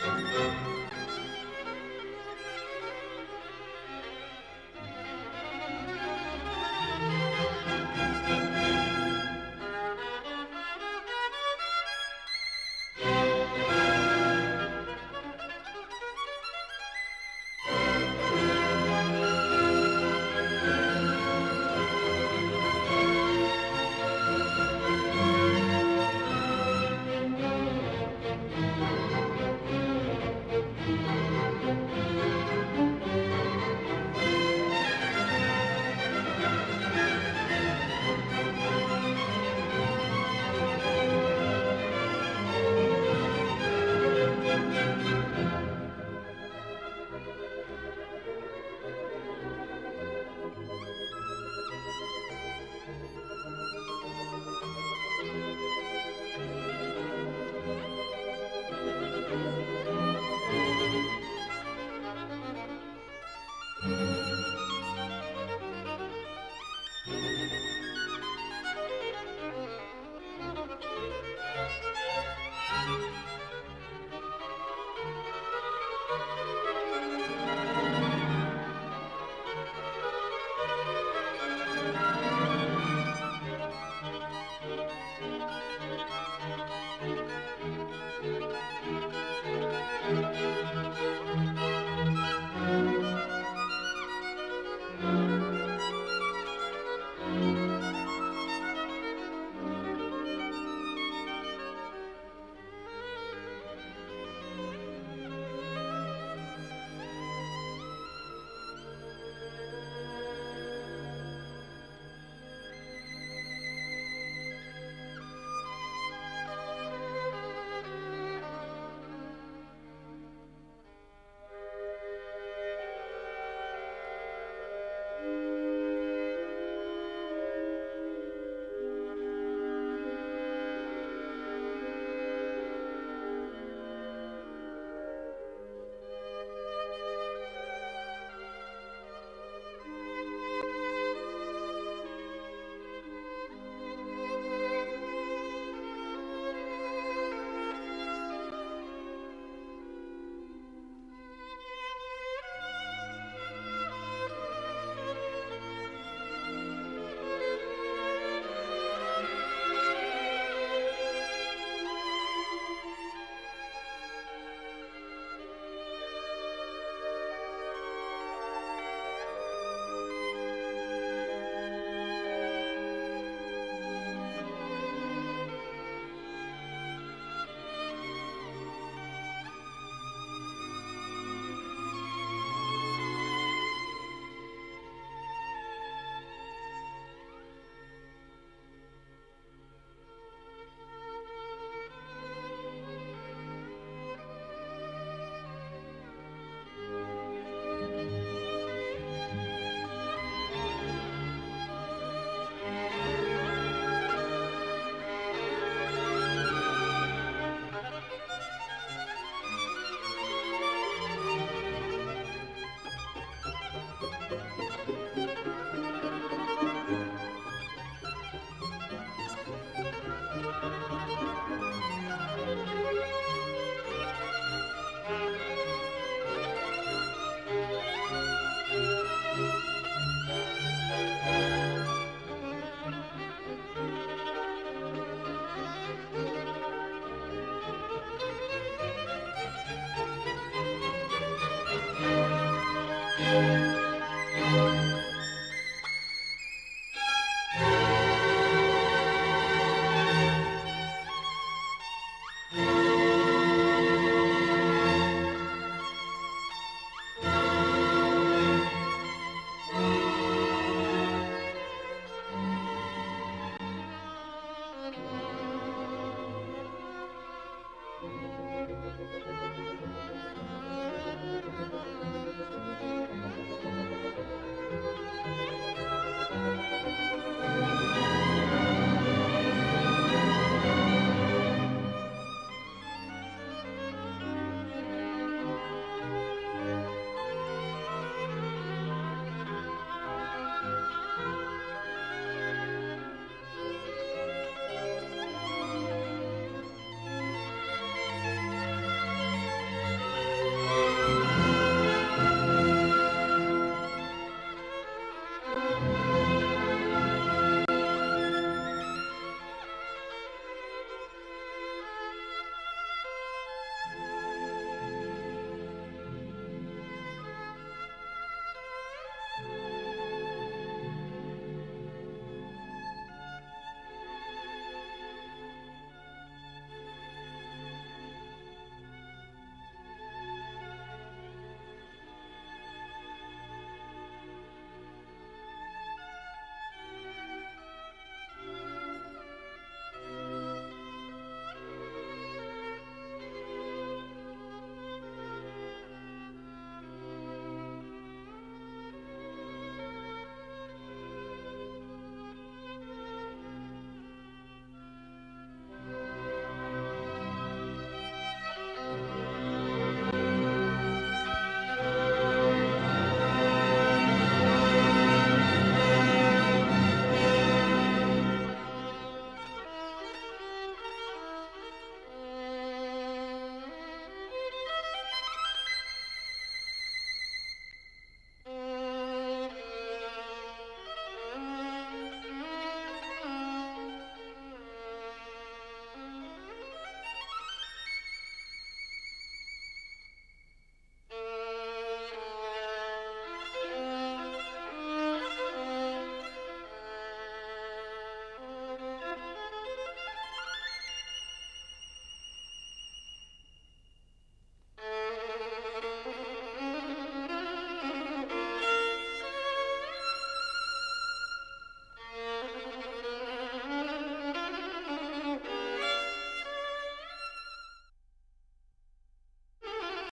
Música